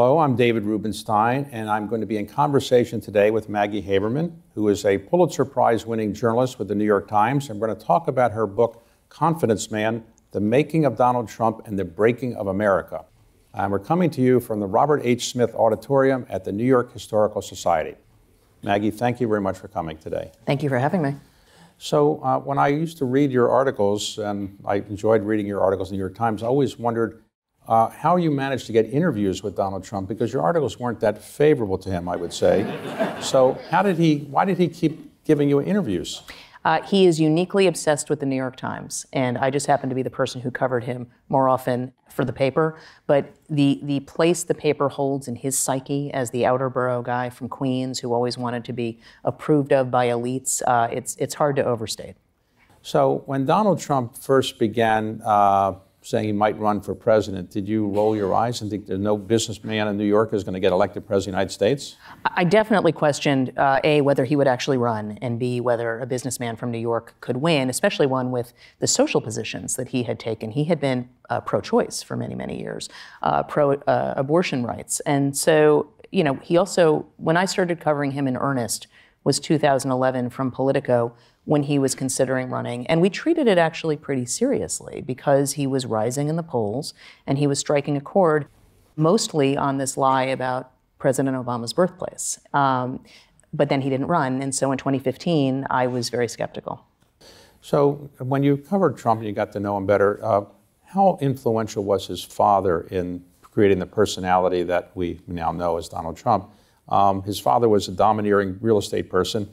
Hello, I'm David Rubenstein, and I'm going to be in conversation today with Maggie Haberman, who is a Pulitzer Prize winning journalist with the New York Times. And we're going to talk about her book, Confidence Man The Making of Donald Trump and the Breaking of America. And we're coming to you from the Robert H. Smith Auditorium at the New York Historical Society. Maggie, thank you very much for coming today. Thank you for having me. So, uh, when I used to read your articles, and I enjoyed reading your articles in the New York Times, I always wondered uh, how you managed to get interviews with Donald Trump because your articles weren't that favorable to him, I would say. so, how did he? Why did he keep giving you interviews? Uh, he is uniquely obsessed with the New York Times, and I just happen to be the person who covered him more often for the paper. But the the place the paper holds in his psyche as the outer borough guy from Queens who always wanted to be approved of by elites, uh, it's it's hard to overstate. So when Donald Trump first began uh, saying he might run for president, did you roll your eyes and think that no businessman in New York is going to get elected president of the United States? I definitely questioned uh, A, whether he would actually run, and B, whether a businessman from New York could win, especially one with the social positions that he had taken. He had been uh, pro choice for many, many years, uh, pro uh, abortion rights. And so, you know, he also, when I started covering him in earnest, was 2011 from Politico when he was considering running. And we treated it actually pretty seriously because he was rising in the polls and he was striking a chord mostly on this lie about President Obama's birthplace. Um, but then he didn't run. And so in 2015, I was very skeptical. So when you covered Trump and you got to know him better, uh, how influential was his father in creating the personality that we now know as Donald Trump? Um, his father was a domineering real estate person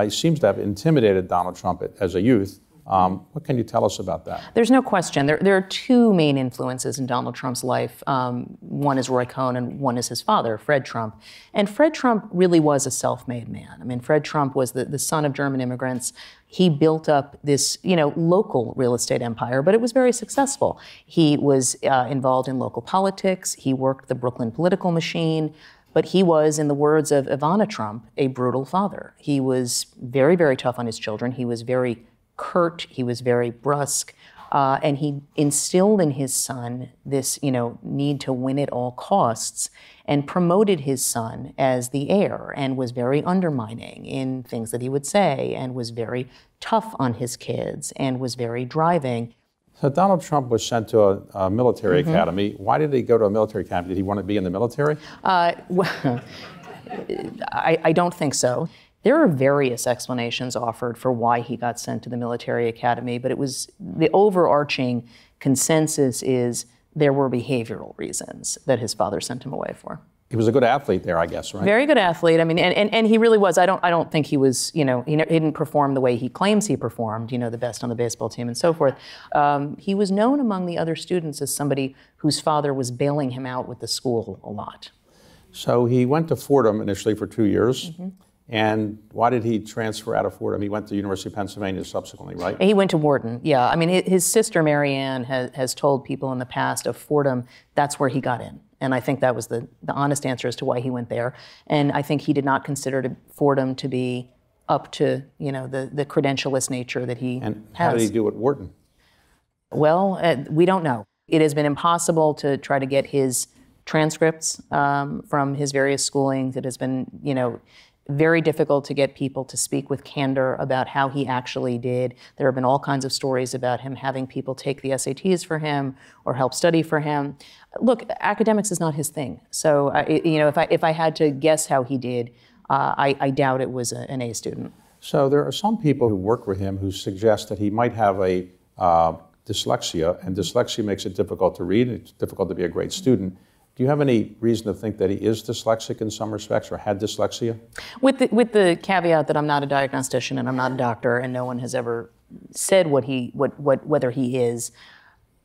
he seems to have intimidated Donald Trump as a youth. Um, what can you tell us about that? There's no question. There, there are two main influences in Donald Trump's life. Um, one is Roy Cohn, and one is his father, Fred Trump. And Fred Trump really was a self made man. I mean, Fred Trump was the, the son of German immigrants. He built up this, you know, local real estate empire, but it was very successful. He was uh, involved in local politics. He worked the Brooklyn political machine. But he was, in the words of Ivana Trump, a brutal father. He was very, very tough on his children. He was very curt. He was very brusque. Uh, and he instilled in his son this, you know, need to win at all costs and promoted his son as the heir and was very undermining in things that he would say and was very tough on his kids and was very driving. So Donald Trump was sent to a, a military mm-hmm. academy. Why did he go to a military academy? Did he want to be in the military? Uh, well, I, I don't think so. There are various explanations offered for why he got sent to the military academy, but it was the overarching consensus is there were behavioral reasons that his father sent him away for he was a good athlete there, I guess, right? Very good athlete. I mean, and, and, and he really was. I don't I don't think he was, you know, he, didn't perform the way he claims he performed, you know, the best on the baseball team and so forth. Um, he was known among the other students as somebody whose father was bailing him out with the school a lot. So he went to Fordham initially for two years. Mm-hmm. And why did he transfer out of Fordham? He went to the University of Pennsylvania subsequently, right? He went to Wharton, yeah. I mean, his sister Marianne has, has told people in the past of Fordham, that's where he got in. And I think that was the, the honest answer as to why he went there. And I think he did not consider to, Fordham to be up to you know the, the credentialist nature that he and has. how did he do at Wharton? Well, uh, we don't know. It has been impossible to try to get his transcripts um, from his various schoolings. It has been, you know, very difficult to get people to speak with candor about how he actually did. There have been all kinds of stories about him having people take the SATs for him or help study for him. Look, academics is not his thing. So, uh, you know, if I, if I had to guess how he did, uh, I, I, doubt it was a, an A student. So there are some people who work with him who suggest that he might have a uh, dyslexia, and dyslexia makes it difficult to read. It's difficult to be a great student. Do you have any reason to think that he is dyslexic in some respects or had dyslexia? With the, with the caveat that I'm not a diagnostician and I'm not a doctor and no one has ever said what he, what, what, whether he is.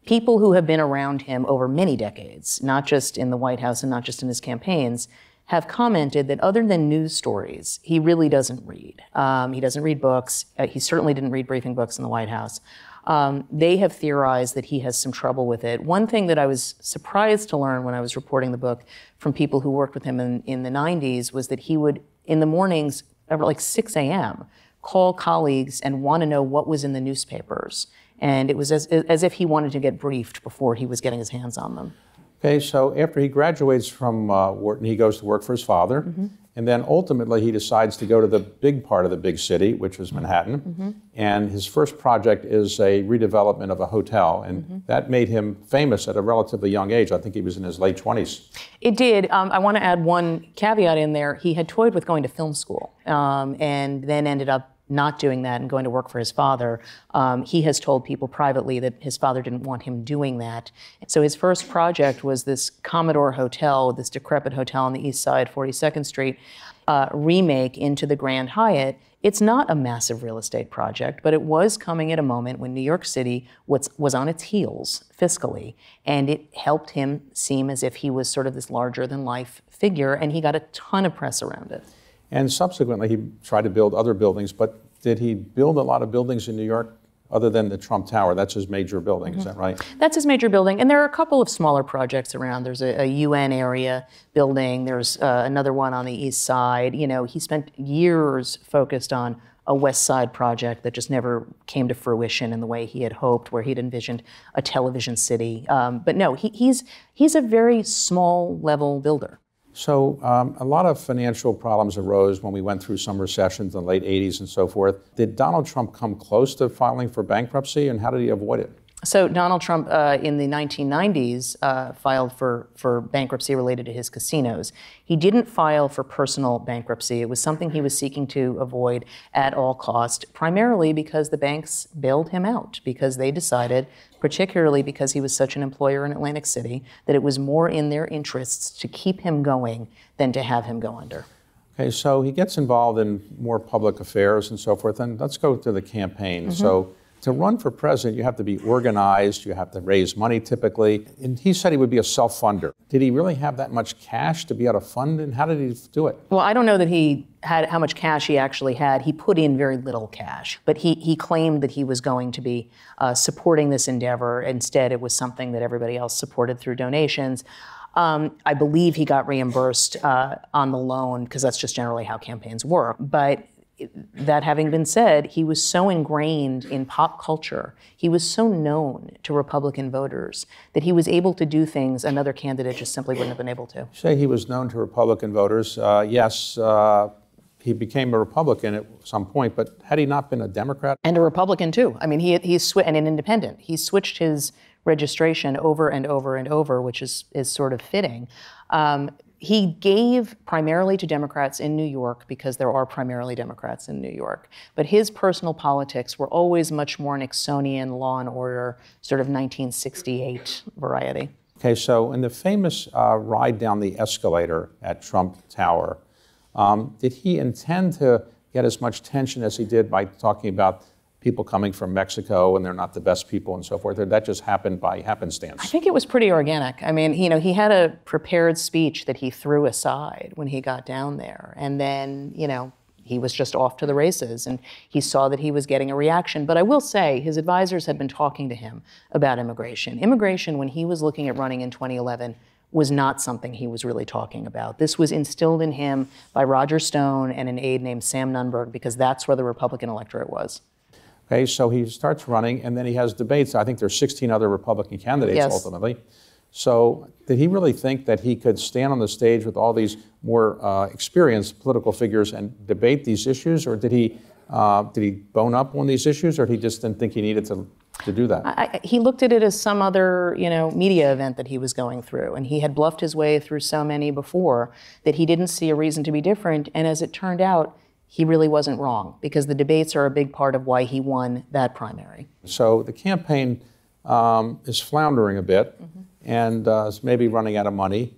People who have been around him over many decades, not just in the White House and not just in his campaigns, have commented that other than news stories, he really doesn't read. Um, he doesn't read books. Uh, he certainly didn't read briefing books in the White House. Um, they have theorized that he has some trouble with it. One thing that I was surprised to learn when I was reporting the book from people who worked with him in, in the 90s was that he would, in the mornings, at like 6 a.m., call colleagues and want to know what was in the newspapers. And it was as, as if he wanted to get briefed before he was getting his hands on them. Okay, so after he graduates from uh, Wharton, he goes to work for his father. Mm-hmm. And then ultimately, he decides to go to the big part of the big city, which is Manhattan. Mm-hmm. And his first project is a redevelopment of a hotel. And mm-hmm. that made him famous at a relatively young age. I think he was in his late 20s. It did. Um, I want to add one caveat in there. He had toyed with going to film school um, and then ended up not doing that and going to work for his father. Um, he has told people privately that his father didn't want him doing that. So his first project was this Commodore Hotel, this decrepit hotel on the east side, 42nd Street, uh, remake into the Grand Hyatt. It's not a massive real estate project, but it was coming at a moment when New York City was, was on its heels fiscally, and it helped him seem as if he was sort of this larger than life figure, and he got a ton of press around it. And subsequently, he tried to build other buildings, but did he build a lot of buildings in New York other than the Trump Tower? That's his major building, mm-hmm. is that right? That's his major building. And there are a couple of smaller projects around. There's a, a UN area building, there's uh, another one on the east side. You know, he spent years focused on a West Side project that just never came to fruition in the way he had hoped, where he'd envisioned a television city. Um, but no, he, he's, he's a very small level builder. So um, a lot of financial problems arose when we went through some recessions in the late 80s and so forth. Did Donald Trump come close to filing for bankruptcy, and how did he avoid it? So Donald Trump, uh, in the 1990s, uh, filed for, for bankruptcy related to his casinos. He didn't file for personal bankruptcy. It was something he was seeking to avoid at all cost, primarily because the banks bailed him out, because they decided, particularly because he was such an employer in Atlantic City, that it was more in their interests to keep him going than to have him go under. Okay, so he gets involved in more public affairs and so forth. And let's go to the campaign. Mm-hmm. So to run for president, you have to be organized, you have to raise money typically. And he said he would be a self funder. Did he really have that much cash to be able to fund and how did he do it? Well, I don't know that he had how much cash he actually had. He put in very little cash, but he, he claimed that he was going to be uh, supporting this endeavor. Instead, it was something that everybody else supported through donations. Um, I believe he got reimbursed uh, on the loan because that's just generally how campaigns work. But that having been said, he was so ingrained in pop culture, he was so known to Republican voters that he was able to do things another candidate just simply wouldn't have been able to. Say he was known to Republican voters. Uh, yes, uh, he became a Republican at some point, but had he not been a Democrat? And a Republican too. I mean, he, he's sw- and an independent. He switched his registration over and over and over, which is, is sort of fitting. Um, he gave primarily to Democrats in New York because there are primarily Democrats in New York. But his personal politics were always much more Nixonian, law and order, sort of 1968 variety. Okay, so in the famous uh, ride down the escalator at Trump Tower, um, did he intend to get as much tension as he did by talking about people coming from Mexico and they're not the best people and so forth? That just happened by happenstance? I think it was pretty organic. I mean, you know, he had a prepared speech that he threw aside when he got down there. And then, you know, he was just off to the races and he saw that he was getting a reaction. But I will say, his advisors had been talking to him about immigration. Immigration, when he was looking at running in 2011, was not something he was really talking about. This was instilled in him by Roger Stone and an aide named Sam Nunberg because that's where the Republican electorate was. Okay, so he starts running, and then he has debates. I think there's 16 other Republican candidates yes. ultimately. So, did he really think that he could stand on the stage with all these more uh, experienced political figures and debate these issues, or did he uh, did he bone up on these issues, or did he just didn't think he needed to to do that? I, he looked at it as some other, you know, media event that he was going through, and he had bluffed his way through so many before that he didn't see a reason to be different. And as it turned out, he really wasn't wrong because the debates are a big part of why he won that primary. So the campaign um, is floundering a bit mm-hmm. and uh, is maybe running out of money.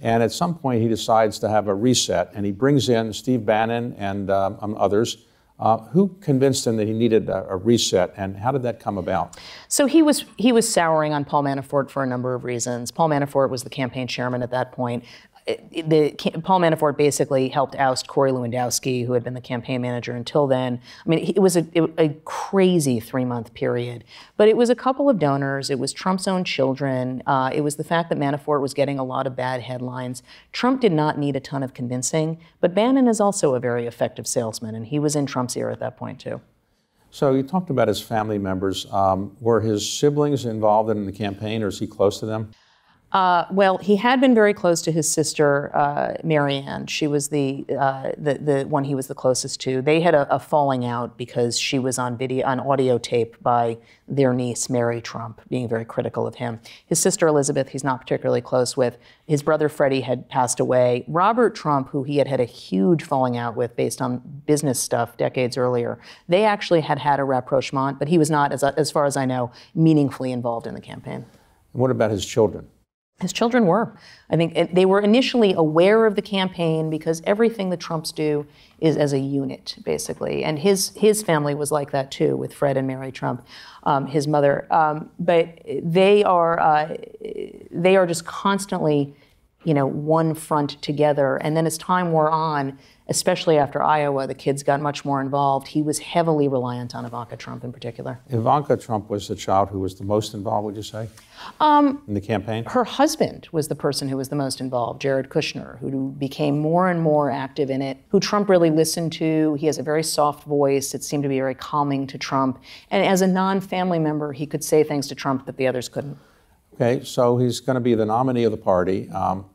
And at some point, he decides to have a reset, and he brings in Steve Bannon and um, others. Uh, who convinced him that he needed a, a, reset, and how did that come about? So he was he was souring on Paul Manafort for a number of reasons. Paul Manafort was the campaign chairman at that point the Paul Manafort basically helped oust Corey Lewandowski, who had been the campaign manager until then. I mean, it was a, a crazy three month period, but it was a couple of donors. It was Trump's own children. Uh, it was the fact that Manafort was getting a lot of bad headlines. Trump did not need a ton of convincing, but Bannon is also a very effective salesman, and he was in Trump's ear at that point too. So you talked about his family members. Um, were his siblings involved in the campaign, or is he close to them? Uh, well, he had been very close to his sister, uh, Marianne. She was the, uh, the the one he was the closest to. They had a, a, falling out because she was on video, on audio tape by their niece, Mary Trump, being very critical of him. His sister Elizabeth, he's not particularly close with. His brother Freddie had passed away. Robert Trump, who he had had a huge falling out with based on business stuff decades earlier, they actually had had a rapprochement, but he was not, as, as far as I know, meaningfully involved in the campaign. What about his children? His children were. I think they were initially aware of the campaign because everything the Trumps do is as a unit, basically. And his his family was like that too, with Fred and Mary Trump, um, his mother. Um, but they are uh, they are just constantly, you know, one front together. And then as time wore on, especially after Iowa, the kids got much more involved. He was heavily reliant on Ivanka Trump in particular. Ivanka Trump was the child who was the most involved, would you say? Um, in the campaign? Her husband was the person who was the most involved, Jared Kushner, who became more and more active in it, who Trump really listened to. He has a very soft voice. It seemed to be very calming to Trump. And as a non family member, he could say things to Trump that the others couldn't. Okay, so he's going to be the nominee of the party. Um,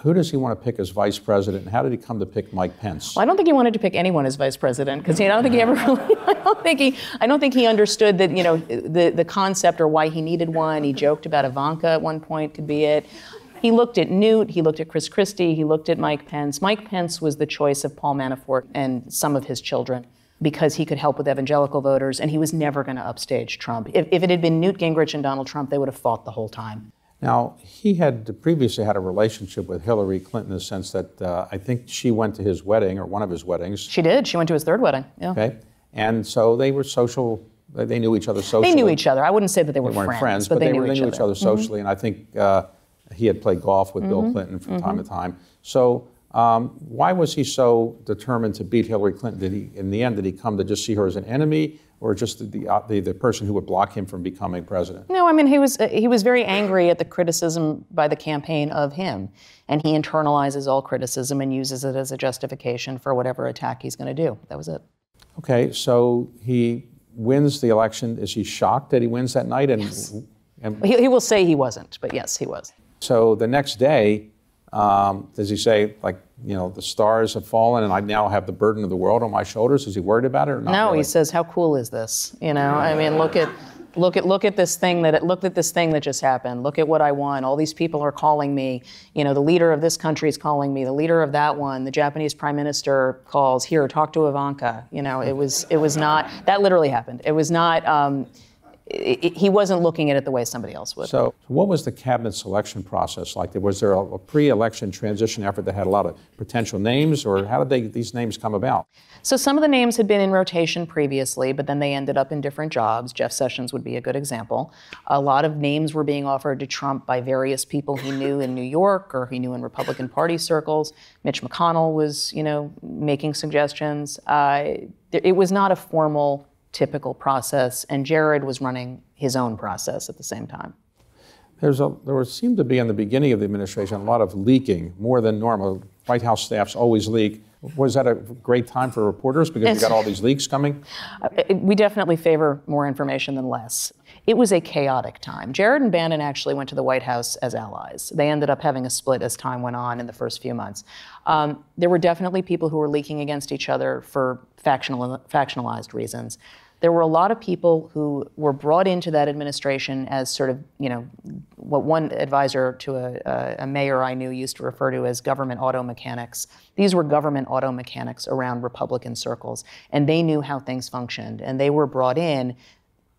who does he want to pick as vice president, and how did he come to pick Mike Pence? Well, I don't think he wanted to pick anyone as vice president because I don't think he ever really. I don't think he. I don't think he understood that you know the the concept or why he needed one. He joked about Ivanka at one point could be it. He looked at Newt. He looked at Chris Christie. He looked at Mike Pence. Mike Pence was the choice of Paul Manafort and some of his children because he could help with evangelical voters, and he was never going to upstage Trump. If, if it had been Newt Gingrich and Donald Trump, they would have fought the whole time. Now, he had previously had a relationship with Hillary Clinton in the sense that uh, I think she went to his wedding or one of his weddings. She did. She went to his third wedding. Yeah. Okay. And so they were social. They knew each other socially. They knew each other. I wouldn't say that they were they weren't friends, friends, but, they, they, knew, they each, other. each other socially. Mm-hmm. And I think uh, he had played golf with mm-hmm. Bill Clinton from mm-hmm. time to time. So um, why was he so determined to beat Hillary Clinton? Did he, in the end, did he come to just see her as an enemy, or just the, the, the, the, person who would block him from becoming president? No, I mean, he was, uh, he was very angry at the criticism by the campaign of him. And he internalizes all criticism and uses it as a justification for whatever attack he's going to do. That was it. Okay, so he wins the election. Is he shocked that he wins that night? And, yes. and he, he will say he wasn't, but yes, he was. So the next day, um, does he say, like, you know, the stars have fallen and I now have the burden of the world on my shoulders? Is he worried about it or not? No, really? he says, how cool is this? You know, I mean, look at. Look at look at this thing that look at this thing that just happened. Look at what I won. All these people are calling me. You know, the leader of this country is calling me. The leader of that one. The Japanese prime minister calls. Here, talk to Ivanka. You know, it was it was not that literally happened. It was not. Um, it, he wasn't looking at it the way somebody else would. So, what was the cabinet selection process like? Was there a, a pre-election transition effort that had a lot of potential names, or how did they, these names come about? So, some of the names had been in rotation previously, but then they ended up in different jobs. Jeff Sessions would be a good example. A lot of names were being offered to Trump by various people he knew in New York or he knew in Republican Party circles. Mitch McConnell was, you know, making suggestions. Uh, it was not a formal typical process, and Jared was running his own process at the same time. There's a, there seemed to be in the beginning of the administration a lot of leaking, more than normal. White House staffs always leak. Was that a great time for reporters because you got all these leaks coming? We definitely favor more information than less. It was a chaotic time. Jared and Bannon actually went to the White House as allies. They ended up having a split as time went on in the first few months. Um, there were definitely people who were leaking against each other for factional, factionalized reasons there were a lot of people who were brought into that administration as sort of, you know, what one advisor to a, a, mayor I knew used to refer to as government auto mechanics. These were government auto mechanics around Republican circles, and they knew how things functioned, and they were brought in,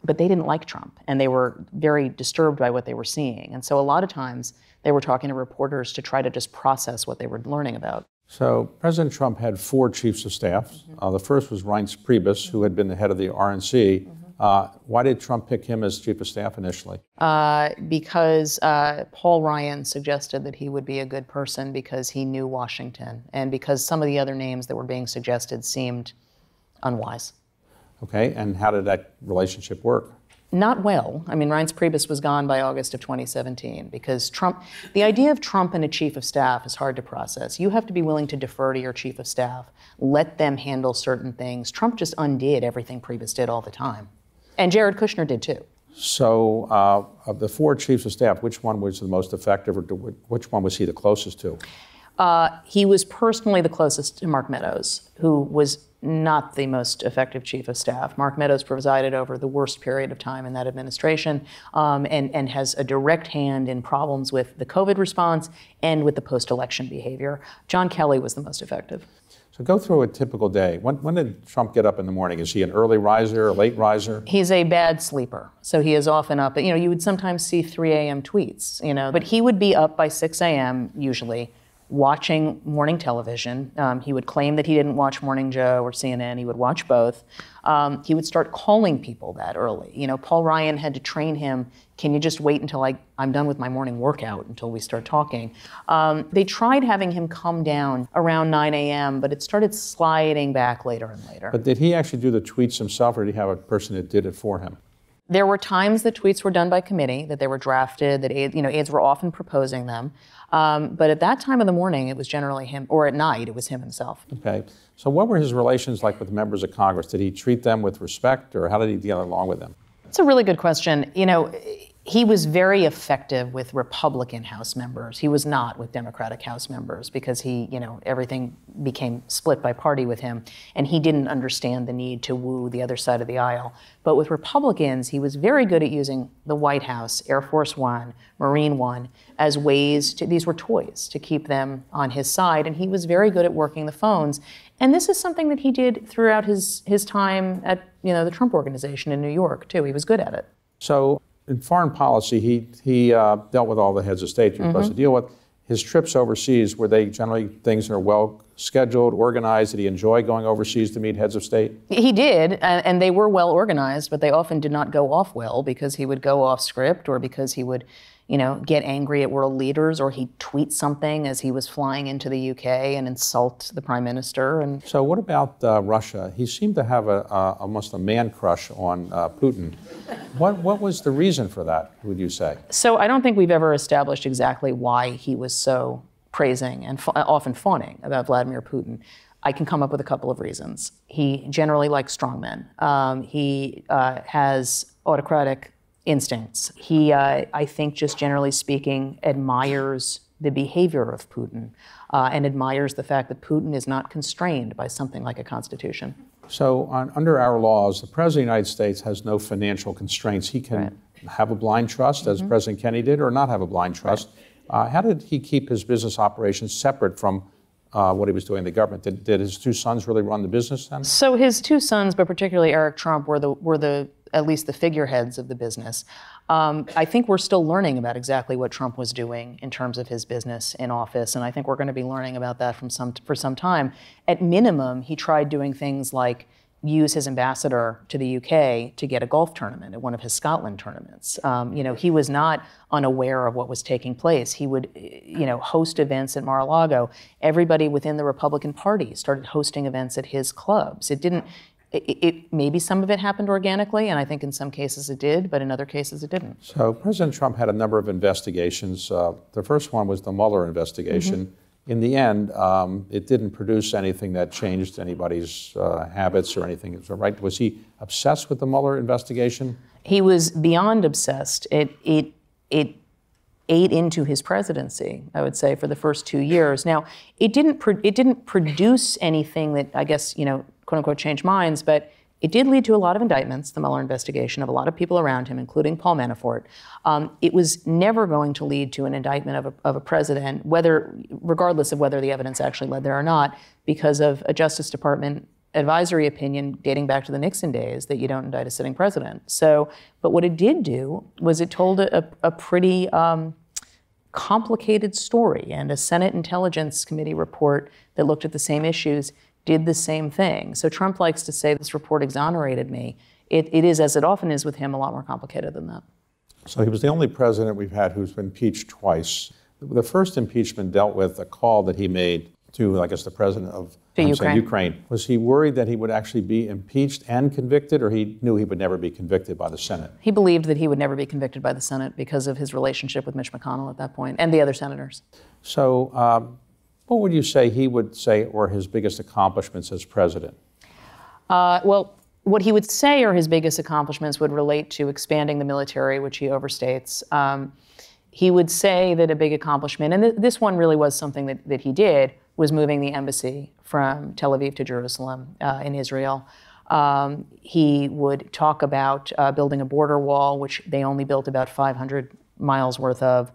but they didn't like Trump, and they were very disturbed by what they were seeing. And so a lot of times they were talking to reporters to try to just process what they were learning about. So President Trump had four chiefs of staff. Mm-hmm. Uh, the first was Reince Priebus, who had been the head of the RNC. Mm-hmm. Uh, why did Trump pick him as chief of staff initially? Uh, because uh, Paul Ryan suggested that he would be a good person because he knew Washington, and because some of the other names that were being suggested seemed unwise. Okay, and how did that relationship work? Not well. I mean, Reince Priebus was gone by August of 2017 because Trump, the idea of Trump and a chief of staff is hard to process. You have to be willing to defer to your chief of staff, let them handle certain things. Trump just undid everything Priebus did all the time. And Jared Kushner did too. So, uh, of the four chiefs of staff, which one was the most effective, or do- which one was he the closest to? He was personally the closest to Mark Meadows, who was not the most effective chief of staff. Mark Meadows presided over the worst period of time in that administration um, and, and has a direct hand in problems with the COVID response and with the post election behavior. John Kelly was the most effective. So, go through a typical day. When, when did Trump get up in the morning? Is he an early riser, a late riser? He's a bad sleeper, so he is often up. You know, you would sometimes see 3 a.m. tweets. You know, but he would be up by 6 a.m. usually, watching morning television. Um, he would claim that he didn't watch Morning Joe or CNN. He would watch both. Um, he would start calling people that early. You know, Paul Ryan had to train him. Can you just wait until I, I'm done with my morning workout until we start talking? Um, they tried having him come down around 9 a.m., but it started sliding back later and later. But did he actually do the tweets himself, or did he have a person that did it for him? There were times that tweets were done by committee, that they were drafted, that aides, you know, aides were often proposing them. Um, but at that time of the morning, it was generally him, or at night, it was him himself. Okay. So, what were his relations like with members of Congress? Did he treat them with respect, or how did he deal along with them? It's a really good question. You know, he was very effective with Republican House members. He was not with Democratic House members because he, you know, everything became split by party with him, and he didn't understand the need to woo the other side of the aisle. But with Republicans, he was very good at using the White House, Air Force One, Marine One as ways to, these were toys to keep them on his side, and he was very good at working the phones. And this is something that he did throughout his, his time at, you know, the Trump Organization in New York, too. He was good at it. So, in foreign policy, he, he uh, dealt with all the heads of state you're supposed to deal with. His trips overseas, were they generally things that are well scheduled, organized? Did he enjoy going overseas to meet heads of state? He did, and, and they were well organized, but they often did not go off well because he would go off script or because he would, you know, get angry at world leaders or he'd tweet something as he was flying into the UK and insult the prime minister. And So, what about uh, Russia? He seemed to have a, uh, almost a man crush on uh, Putin. What, what was the reason for that, would you say? so I don't think we've ever established exactly why he was so praising and fa- often fawning about Vladimir Putin. I can come up with a couple of reasons. He generally likes strongmen. Um, he uh, has autocratic instincts. He, uh, I think, just generally speaking, admires the behavior of Putin uh, and admires the fact that Putin is not constrained by something like a constitution. So, on, under our laws, the President of the United States has no financial constraints. He can have a blind trust, as President Kennedy did, or not have a blind trust. Uh, how did he keep his business operations separate from uh, what he was doing in the government? Did, did his two sons really run the business then? So his two sons, but particularly Eric Trump, were the were the at least the figureheads of the business. Um, I think we're still learning about exactly what Trump was doing in terms of his business in office, and I think we're going to be learning about that from some for some time. At minimum, he tried doing things like use his ambassador to the UK to get a golf tournament at one of his Scotland tournaments. Um, you know, he was not unaware of what was taking place. He would, you know, host events at Mar-a-Lago. Everybody within the Republican Party started hosting events at his clubs. It didn't. It, it maybe some of it happened organically, and I think in some cases it did, but in other cases it didn't. So, President Trump had a number of investigations. Uh, the first one was the Mueller investigation. In the end, um, it didn't produce anything that changed anybody's uh, habits or anything. That right? Was he obsessed with the Mueller investigation? He was beyond obsessed. It it it ate into his presidency. I would say for the first two years. Now it didn't pro- it didn't produce anything that I guess you know quote unquote changed minds, but it did lead to a lot of indictments, the Mueller investigation of a lot of people around him, including Paul Manafort. Um, it was never going to lead to an indictment of a, of a president, whether, regardless of whether the evidence actually led there or not, because of a Justice Department advisory opinion dating back to the Nixon days that you don't indict a sitting president. So, but what it did do was it told a, a, a pretty um, complicated story, and a Senate Intelligence Committee report that looked at the same issues did the same thing. So Trump likes to say this report exonerated me. It, it is, as it often is with him, a lot more complicated than that. So he was the only president we've had who's been impeached twice. The first impeachment dealt with a call that he made to, I guess, the president of saying Ukraine. Ukraine. Was he worried that he would actually be impeached and convicted, or he knew he would never be convicted by the Senate? He believed that he would never be convicted by the Senate because of his relationship with Mitch McConnell at that point and the other senators. So, um, what would you say he would say were his biggest accomplishments as president? Uh, well, what he would say are his biggest accomplishments would relate to expanding the military, which he overstates. Um, he would say that a big accomplishment, and th- this one really was something that, that he did, was moving the embassy from Tel Aviv to Jerusalem uh, in Israel. Um, he would talk about uh, building a border wall, which they only built about 500 miles worth of.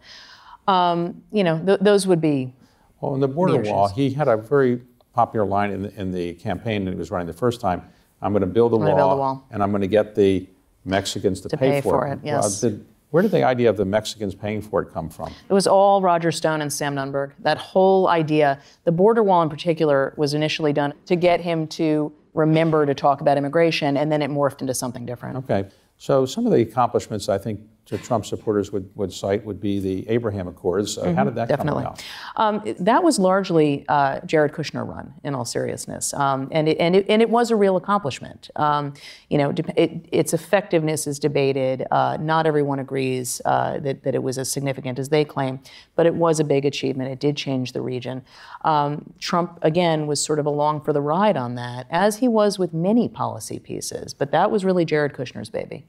Um, you know, th- those would be. Well, in the border The wall, he had a very popular line in the, in the campaign that he was running the first time. I'm going to build a wall, build wall. and I'm going to get the Mexicans to, pay for it, yes. did, where did the idea of the Mexicans paying for it come from? It was all Roger Stone and Sam Nunberg. That whole idea, the border wall in particular, was initially done to get him to remember to talk about immigration, and then it morphed into something different. Okay, so some of the accomplishments I think the Trump supporters would, would cite would be the Abraham Accords. Uh, how did that Mm-hmm. Definitely. come about? Um, that was largely uh, Jared Kushner run, in all seriousness, um, and it, and it, and it was a real accomplishment. Um, you know, it, its effectiveness is debated. Uh, not everyone agrees uh, that that it was as significant as they claim, but it was a big achievement. It did change the region. Um, Trump again was sort of along for the ride on that, as he was with many policy pieces. But that was really Jared Kushner's baby.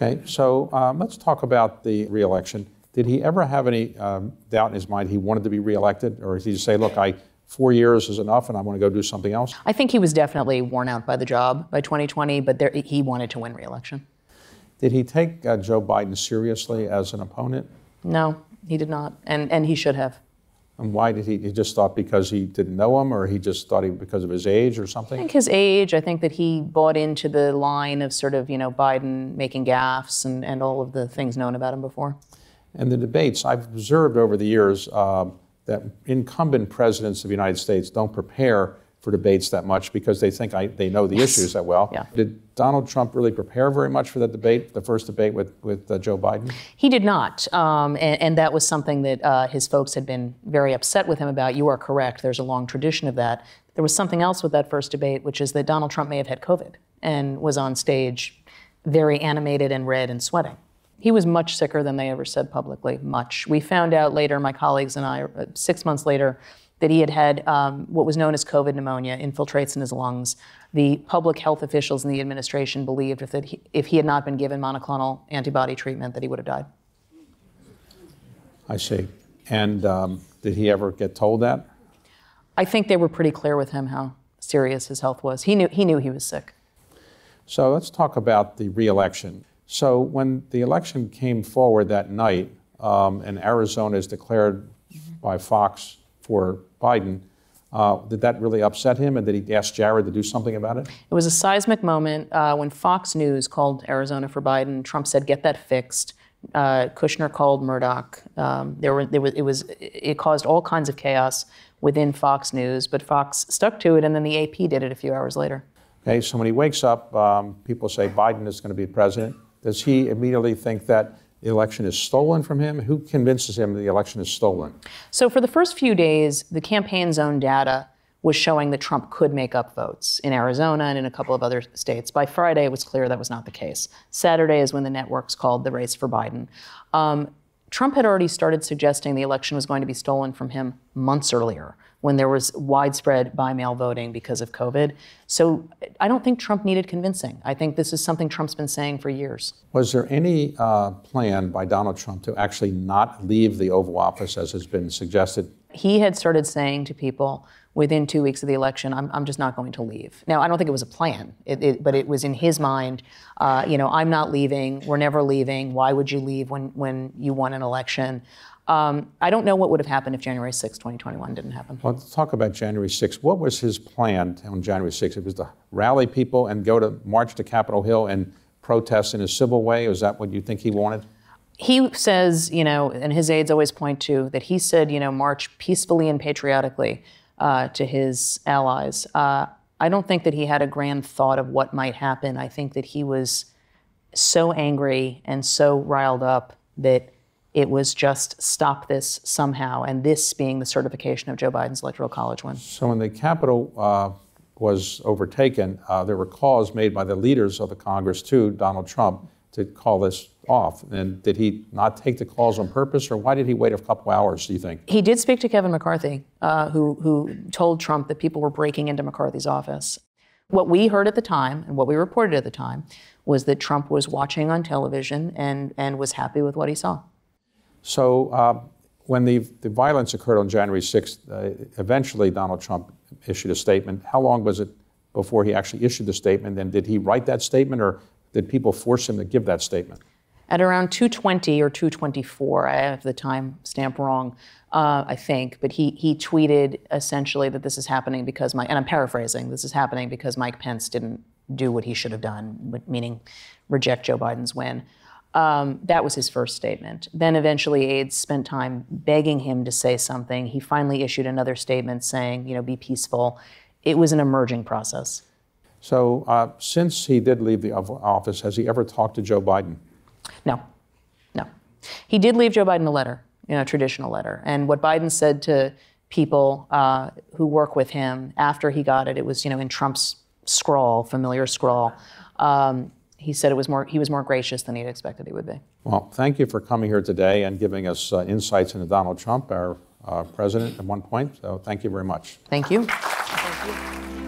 Okay, so um, let's talk about the reelection. Did he ever have any um, doubt in his mind he wanted to be reelected, or did he just say, "Look, I four years is enough, and I want to go do something else"? I think he was definitely worn out by the job by 2020, but there, he wanted to win re-election. Did he take uh, Joe Biden seriously as an opponent? No, he did not, and and he should have. And why did he? He just thought because he didn't know him, or he just thought he because of his age or something? I think his age. I think that he bought into the line of sort of you know Biden making gaffes and and all of the things known about him before. And the debates I've observed over the years um, that incumbent presidents of the United States don't prepare for debates that much because they think I, they know the issues that well. Yeah. Did Donald Trump really prepare very much for that debate, the first debate with with uh, Joe Biden? He did not, um, and, and that was something that uh, his folks had been very upset with him about. You are correct. There's a long tradition of that. There was something else with that first debate, which is that Donald Trump may have had COVID and was on stage very animated and red and sweating. He was much sicker than they ever said publicly, much. We found out later, my colleagues and I, uh, six months later, that he had had um, what was known as COVID pneumonia, infiltrates in his lungs. The public health officials in the administration believed if, that he, if he had not been given monoclonal antibody treatment, that he would have died. I see. And um, did he ever get told that? I think they were pretty clear with him how serious his health was. He knew he knew he was sick. So let's talk about the reelection. So when the election came forward that night, um, and Arizona is declared by Fox for Biden, uh, did that really upset him? And did he ask Jared to do something about it? It was a seismic moment uh, when Fox News called Arizona for Biden. Trump said, "Get that fixed." Uh, Kushner called Murdoch. Um, there were there was it was it caused all kinds of chaos within Fox News, but Fox stuck to it, and then the AP did it a few hours later. Okay, so when he wakes up, um, people say Biden is going to be president. Does he immediately think that the election is stolen from him? Who convinces him the election is stolen? So for the first few days, the campaign's own data was showing that Trump could make up votes in Arizona and in a couple of other states. By Friday, it was clear that was not the case. Saturday is when the networks called the race for Biden. Um, Trump had already started suggesting the election was going to be stolen from him months earlier when there was widespread by mail voting because of COVID. So I don't think Trump needed convincing. I think this is something Trump's been saying for years. Was there any uh, plan by Donald Trump to actually not leave the Oval Office, as has been suggested? he had started saying to people within two weeks of the election, I'm, I'm just not going to leave. Now, I don't think it was a plan, it, it, but it was in his mind, uh, you know, I'm not leaving, we're never leaving, why would you leave when, when you won an election? Um, I don't know what would have happened if January 6, 2021 didn't happen. Well, let's talk about January 6th. What was his plan on January 6th? It was to rally people and go to march to Capitol Hill and protest in a civil way? Is that what you think he wanted? he says, you know, and his aides always point to that he said, you know, march peacefully and patriotically uh, to his allies. Uh, I don't think that he had a grand thought of what might happen. I think that he was so angry and so riled up that it was just stop this somehow, and this being the certification of Joe Biden's Electoral College win. So when the Capitol uh, was overtaken, uh, there were calls made by the leaders of the Congress to Donald Trump to call this off. And did he not take the calls on purpose, or why did he wait a couple hours, do you think? He did speak to Kevin McCarthy, uh, who, who told Trump that people were breaking into McCarthy's office. what we heard at the time and what we reported at the time was that Trump was watching on television and, and was happy with what he saw. So, uh, when the, the violence occurred on January 6th, uh, eventually Donald Trump issued a statement. How long was it before he actually issued the statement? And did he write that statement, or did people force him to give that statement? At around 220 or 224, I have the time stamp wrong, uh, I think, but he, he tweeted essentially that this is happening because Mike, and I'm paraphrasing, this is happening because Mike Pence didn't do what he should have done, meaning reject Joe Biden's win. Um, that was his first statement. Then eventually, aides spent time begging him to say something. He finally issued another statement saying, you know, be peaceful. It was an emerging process. So, uh, since he did leave the office, has he ever talked to Joe Biden? No, no. He did leave Joe Biden a letter, you know, a traditional letter. And what Biden said to people uh, who work with him after he got it, it was, you know, in Trump's scrawl, familiar scrawl. Um, he said it was more, he was more gracious than he'd expected he would be. Well, thank you for coming here today and giving us uh, insights into Donald Trump, our uh, president, at one point. So thank you very much. Thank you. Thank you.